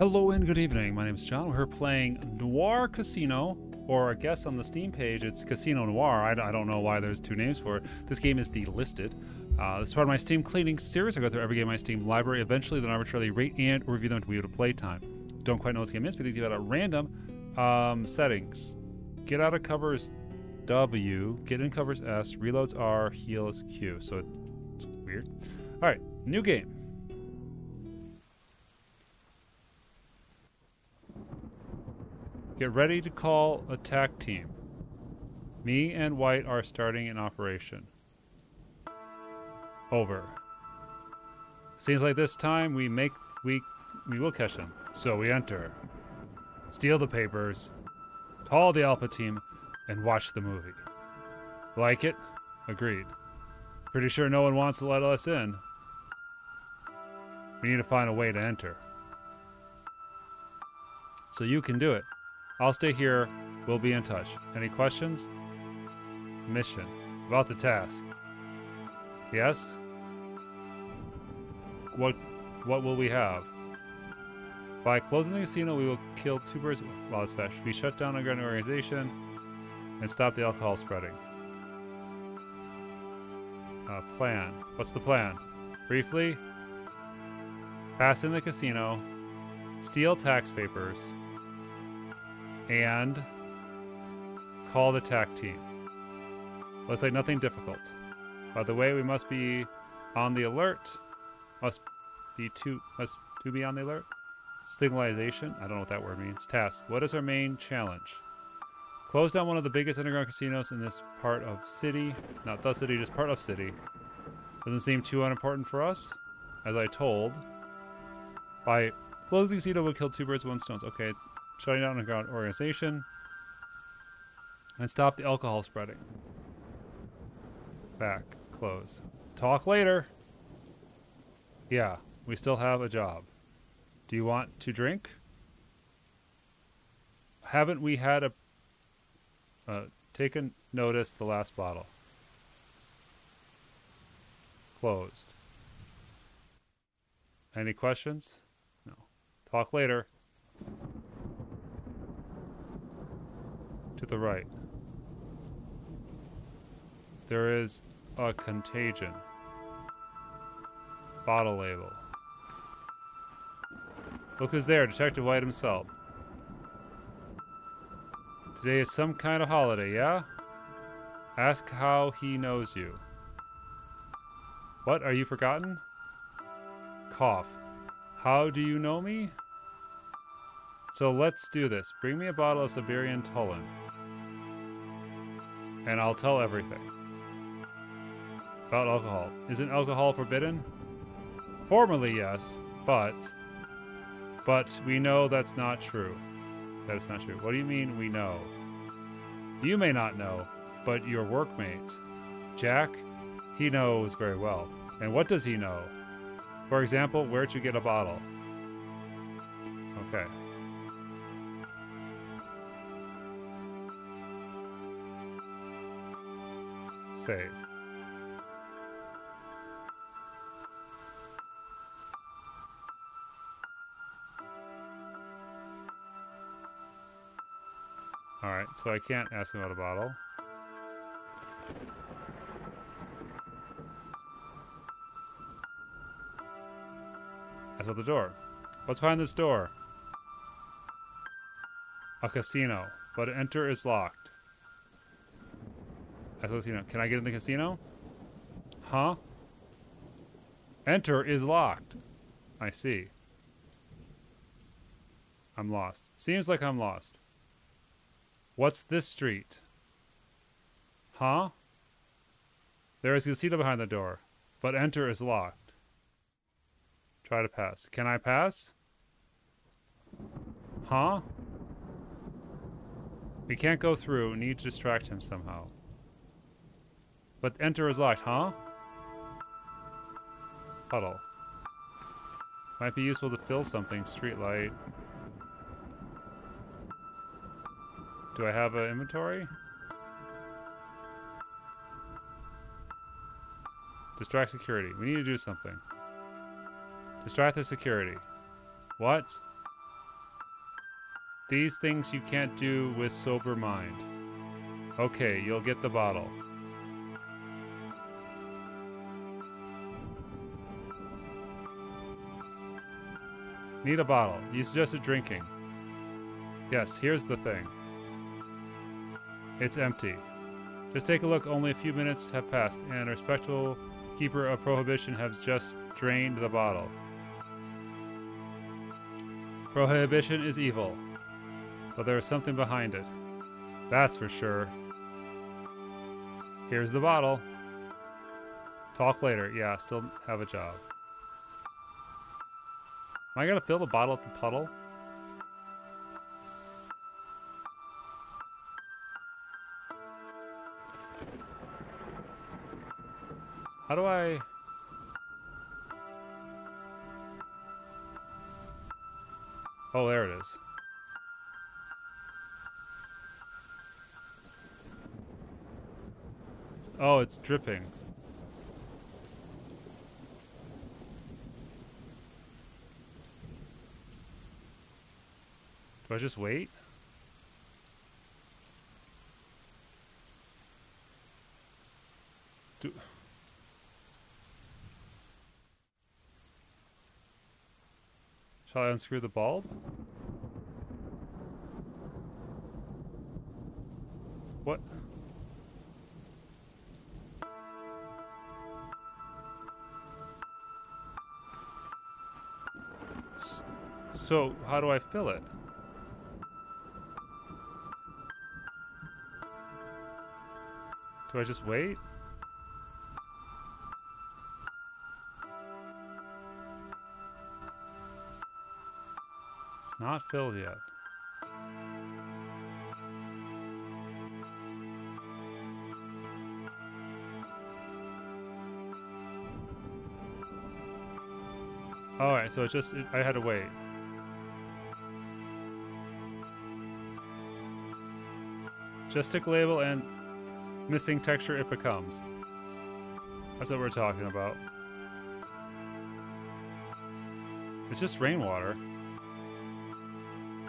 Hello and good evening. My name is Jon. We're playing Noir Casino, or I guess on the Steam page it's Casino Noir. I, I don't know why there's two names for it. This game is delisted. Uh, this is part of my Steam cleaning series. I go through every game in my Steam library, eventually then arbitrarily rate and review them to be able to play time. Don't quite know what this game is because you have it at random. Um, settings. Get out of covers W, get in covers S, reloads R, heal is Q. So it's weird. Alright, new game. Get ready to call attack team. Me and White are starting an operation. Over. Seems like this time we make we we will catch them. So we enter. Steal the papers. Call the Alpha team and watch the movie. Like it? Agreed. Pretty sure no one wants to let us in. We need to find a way to enter. So you can do it. I'll stay here. We'll be in touch. Any questions? Mission. About the task. Yes? What what will we have? By closing the casino, we will kill two birds while it's fresh. We shut down a gun organization and stop the alcohol spreading. Uh, plan. What's the plan? Briefly, pass in the casino, steal tax papers, and call the TAC team. Looks like nothing difficult. By the way, we must be on the alert. Must be to must to be on the alert. Signalization. I don't know what that word means. Task. What is our main challenge? Close down one of the biggest underground casinos in this part of city. Not the city, just part of city. Doesn't seem too unimportant for us. As I told. By closing casino, we'll kill two birds with one stone. Okay, shutting down underground organization, and stop the alcohol spreading. Back, close. Talk later. Yeah, we still have a job. Do you want to drink? Haven't we had a uh, taken notice the last bottle? Closed. Any questions? No. Talk later. To the right. There is a contagion. Bottle label. Look who's there, Detective White himself. Today is some kind of holiday, yeah? Ask how he knows you. What, are you forgotten? Cough. How do you know me? So let's do this. Bring me a bottle of Siberian Tulin and I'll tell everything. About alcohol. Isn't alcohol forbidden? Formally, yes, but... But we know that's not true. That's not true. What do you mean, we know? You may not know, but your workmate, Jack, he knows very well. And what does he know? For example, where to get a bottle? Okay. Save. Alright, so I can't ask him about a bottle. That's at the door. What's behind this door? A casino, but enter is locked. That's what casino. Can I get in the casino? Huh? Enter is locked. I see. I'm lost. Seems like I'm lost. What's this street? Huh? There is a casino behind the door, but enter is locked. Try to pass. Can I pass? Huh? We can't go through. Need to distract him somehow. But enter is locked, huh? Puddle. Might be useful to fill something. Street light. Do I have an inventory? Distract security. We need to do something. Distract the security. What? These things you can't do with sober mind. Okay, you'll get the bottle. Need a bottle. You suggested drinking. Yes, here's the thing. It's empty. Just take a look, only a few minutes have passed, and a respectable keeper of prohibition has just drained the bottle. Prohibition is evil, but there is something behind it. That's for sure. Here's the bottle. Talk later. Yeah, still have a job. Am I gonna fill the bottle at the puddle? How do I... Oh, there it is. Oh, it's dripping. Do I just wait? Do... Shall I unscrew the bulb? What? So, how do I fill it? Do I just wait? It's not filled yet. Alright, so it's just, it, I had to wait. Just stick label and missing texture it becomes. That's what we're talking about. It's just rainwater.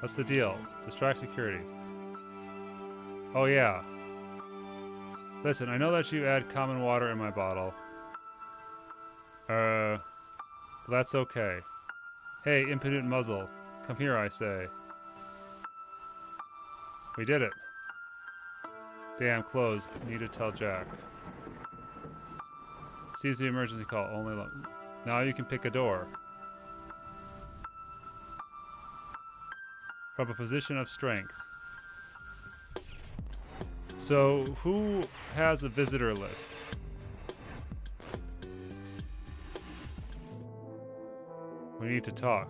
That's the deal. Distract security. Oh yeah. Listen, I know that you add common water in my bottle. Uh, that's okay. Hey, impudent muzzle. Come here, I say. We did it. Damn, closed. Need to tell Jack. Sees the emergency call. Only now you can pick a door. From a position of strength. So, who has a visitor list? We need to talk.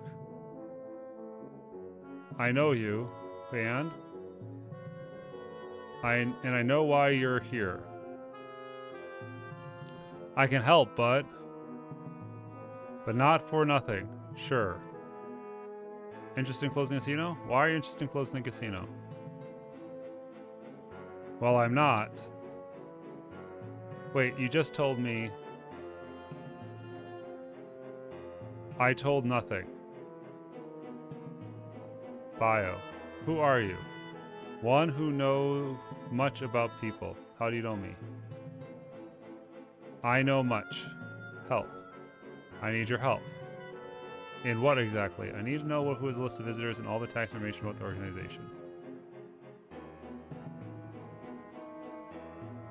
I know you, and I and I know why you're here. I can help, but but not for nothing. Sure. Interested in closing the casino? Why are you interested in closing the casino? Well, I'm not. Wait, you just told me... I told nothing. Bio. Who are you? One who knows much about people. How do you know me? I know much. Help. I need your help. In what exactly? I need to know who is the list of visitors and all the tax information about the organization.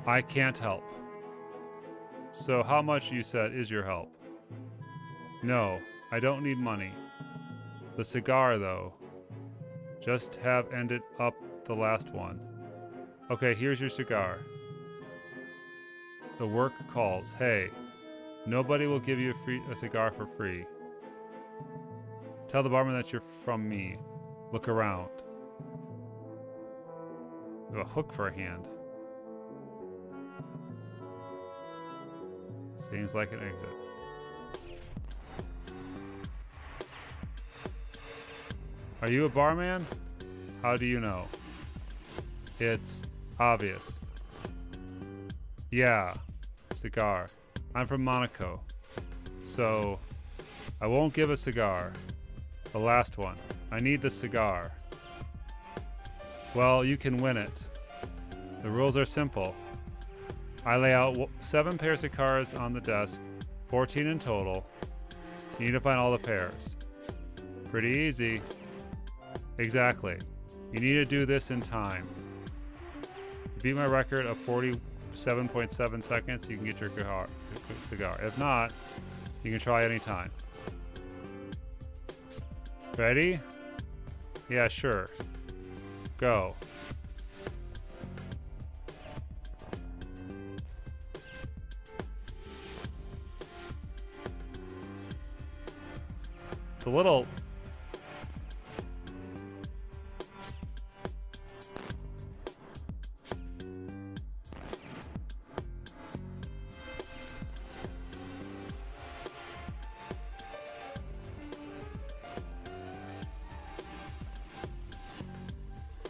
I can't help. So how much you said is your help? No, I don't need money. The cigar though. Just have ended up the last one. Okay, here's your cigar. The work calls. Hey, nobody will give you a, free, a cigar for free. Tell the barman that you're from me. Look around. We have a hook for a hand. Seems like an exit. Are you a barman? How do you know? It's obvious. Yeah, cigar. I'm from Monaco. So, I won't give a cigar. The last one. I need the cigar. Well, you can win it. The rules are simple. I lay out seven pairs of cards on the desk, 14 in total. You need to find all the pairs. Pretty easy. Exactly. You need to do this in time. Beat my record of 47.7 seconds, you can get your cigar. cigar. If not, you can try anytime. Ready? Yeah, sure. Go. A little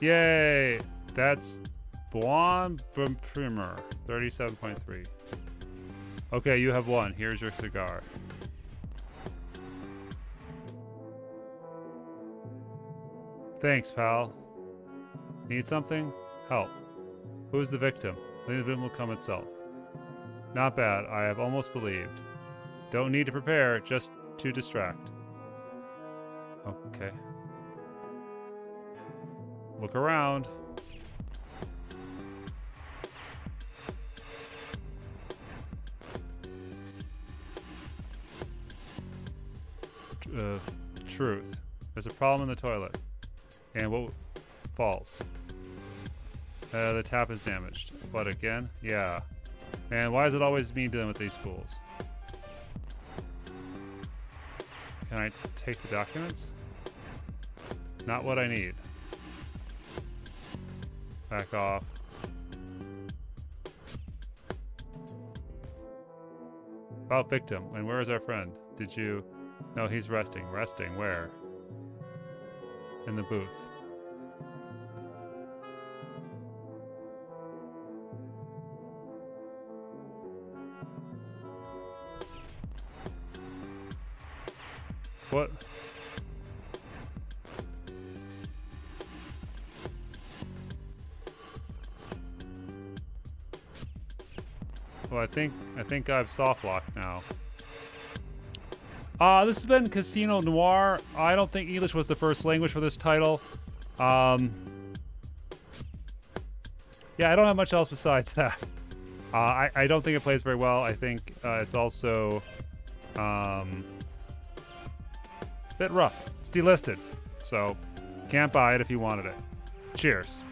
Yay! That's Blonde Primer, 37.3. Okay, you have one. Here's your cigar. Thanks, pal. Need something? Help. Who's the victim? The victim will come itself. Not bad. I have almost believed. Don't need to prepare, just to distract. Okay. Look around. Uh, truth. There's a problem in the toilet. And what? False. Uh, the tap is damaged. What again? Yeah. And why is it always me dealing with these fools? Can I take the documents? Not what I need. Back off. About victim. And where is our friend? Did you... No, he's resting. Resting. Where? In the booth. What? I think I think I've soft locked now. Uh, this has been Casino Noir. I don't think English was the first language for this title. Um, yeah, I don't have much else besides that. Uh, I, I don't think it plays very well. I think uh, it's also um, a bit rough. It's delisted, so can't buy it if you wanted it. Cheers.